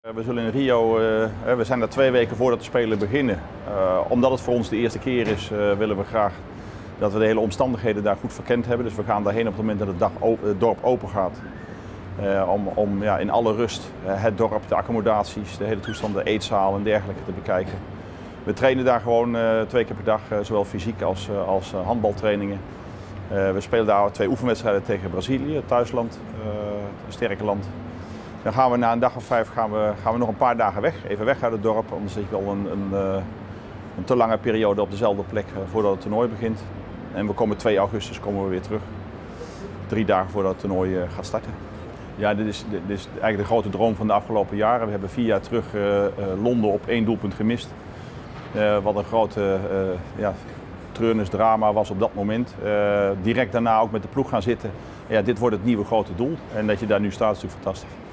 We zullen in Rio, uh, we zijn er twee weken voordat de Spelen beginnen. Omdat het voor ons de eerste keer is, willen we graag dat we de hele omstandigheden daar goed verkend hebben. Dus we gaan daarheen op het moment dat het, dorp open gaat. om om ja, in alle rust het dorp, de accommodaties, de hele toestand, de eetzaal en dergelijke te bekijken. We trainen daar gewoon twee keer per dag, zowel fysiek als, als handbaltrainingen. we spelen daar twee oefenwedstrijden tegen Brazilië, thuisland, een sterke land. Dan gaan we na een dag of vijf gaan we, gaan we nog een paar dagen weg. Even weg uit het dorp, anders zit je wel een, een, een te lange periode op dezelfde plek voordat het toernooi begint. En we komen 2 augustus komen we weer terug. Drie dagen voordat het toernooi gaat starten. Ja, dit is, is eigenlijk de grote droom van de afgelopen jaren. We hebben vier jaar terug uh, Londen op één doelpunt gemist. Uh, wat een grote ja, treurnisdrama was op dat moment. direct daarna ook met de ploeg gaan zitten. Ja, dit wordt het nieuwe grote doel. En dat je daar nu staat is natuurlijk fantastisch.